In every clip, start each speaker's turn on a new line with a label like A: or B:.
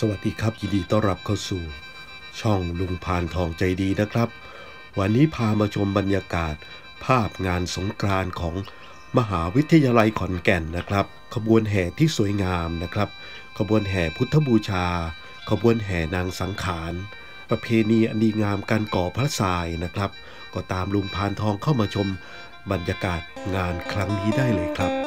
A: สวัสดีครับ ยินดีต้อนรับเข้าสู่ ช่องลุงพานทองใจดีนะครับ วันนี้พามาชมบรรยากาศ ภาพงานสงกรานต์ของมหาวิทยาลัยขอนแก่นนะครับ ขบวนแห่ที่สวยงามนะครับ ขบวนแห่พุทธบูชา ขบวนแห่นางสังขาร ประเพณีอันดีงามการก่อพระทรายนะครับ ก็ตามลุงพานทองเข้ามาชมบรรยากาศงานครั้งนี้ได้เลยครับ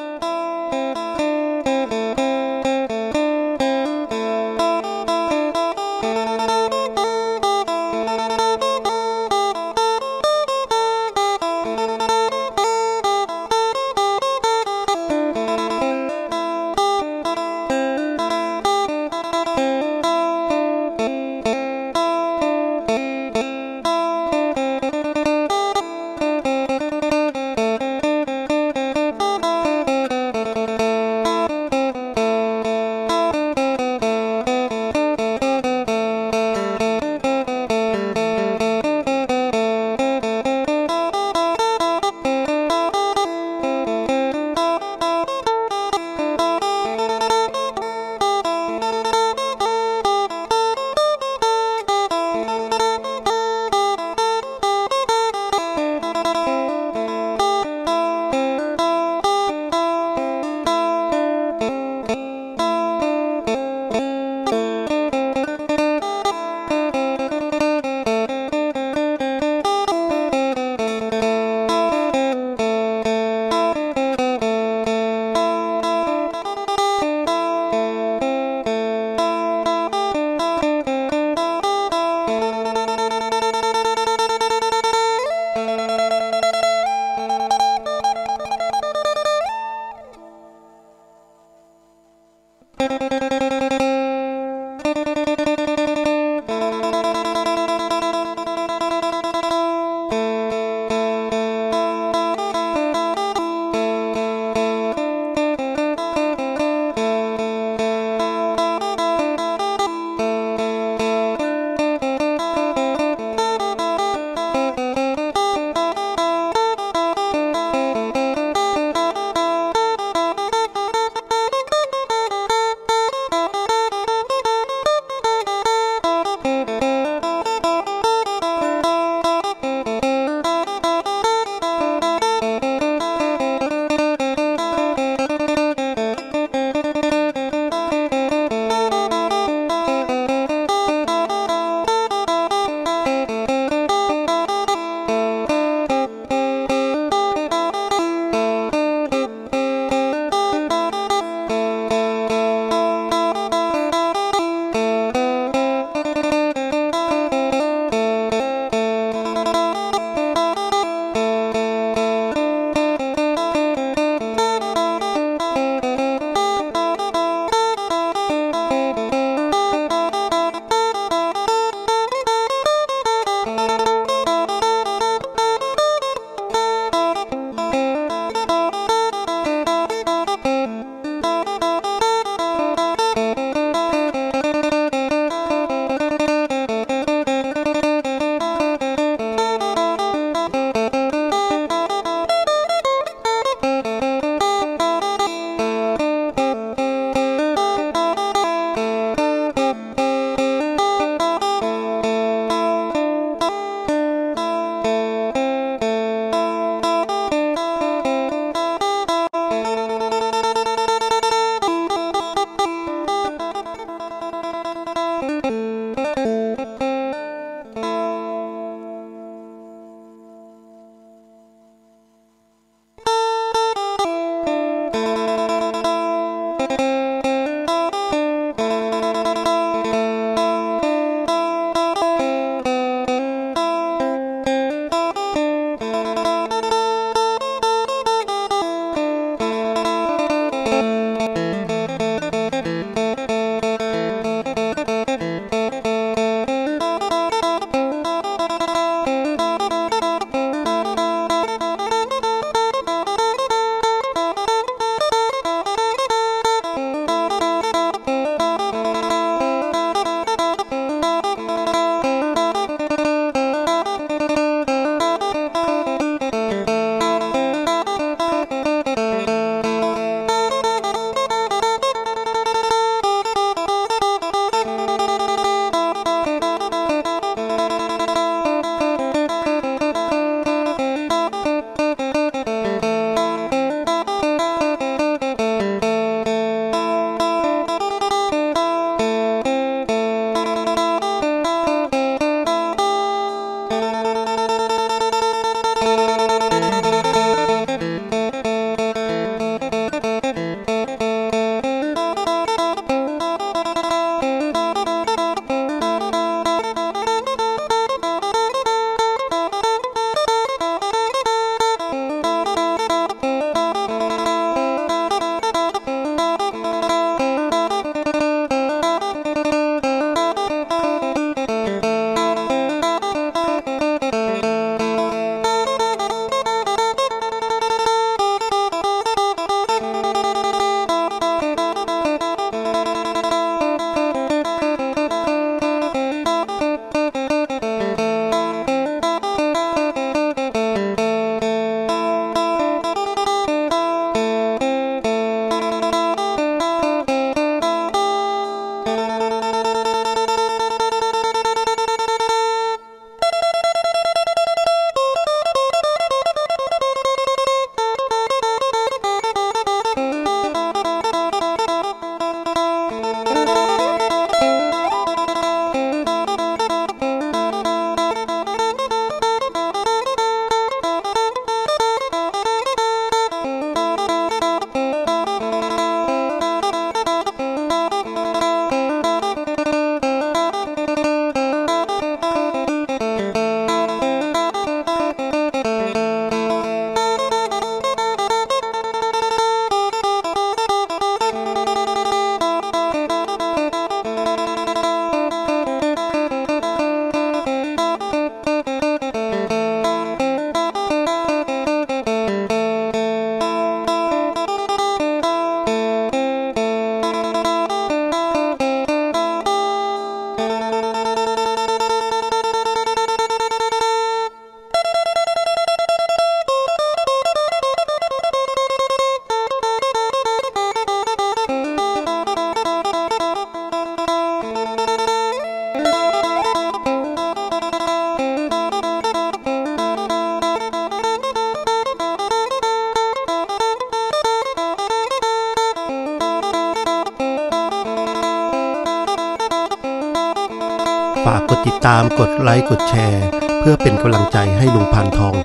A: ากกดติดตามกดไลค์กดแชร์ เพื่อเป็นกำลังใจให้ลุงพานทอง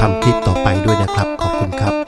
A: ทำคลิปต่อไปด้วยนะครับ ขอบคุณครับ